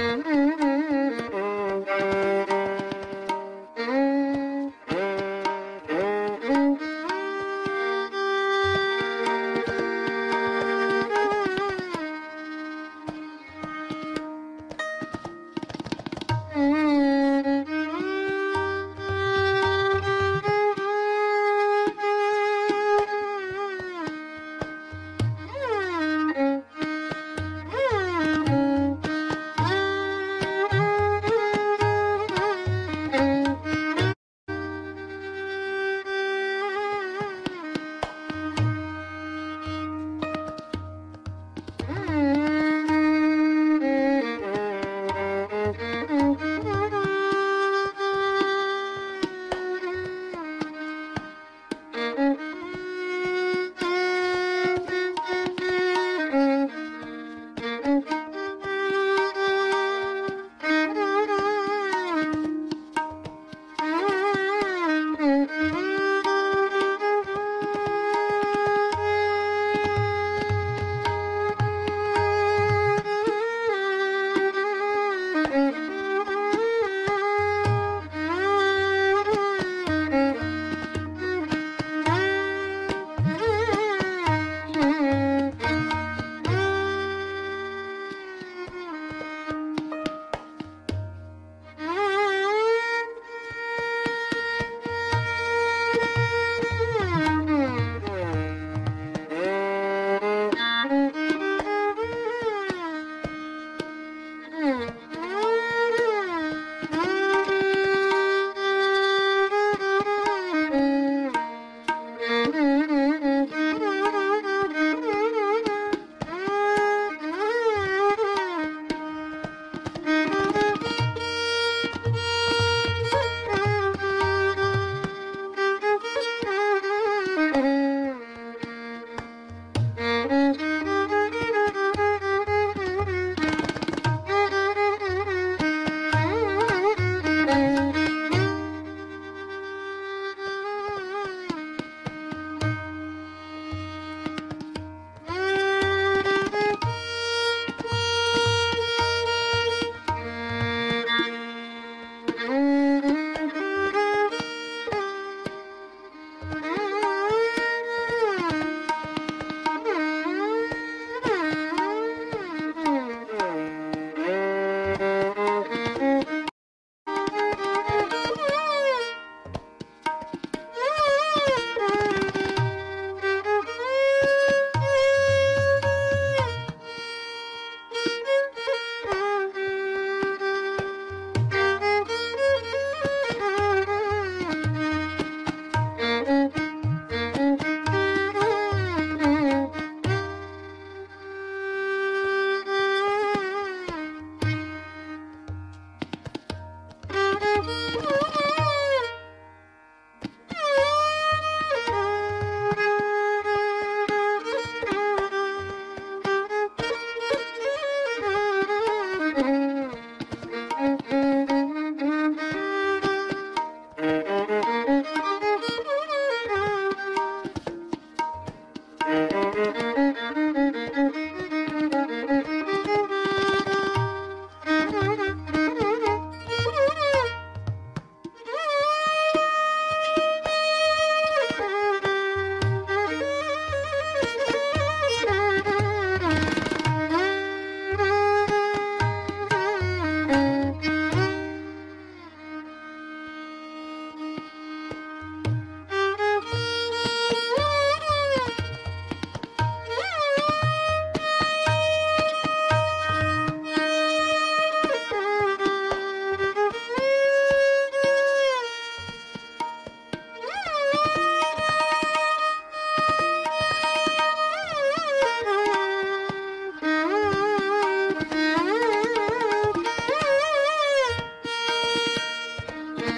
Mm-hmm.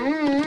Mm-hmm.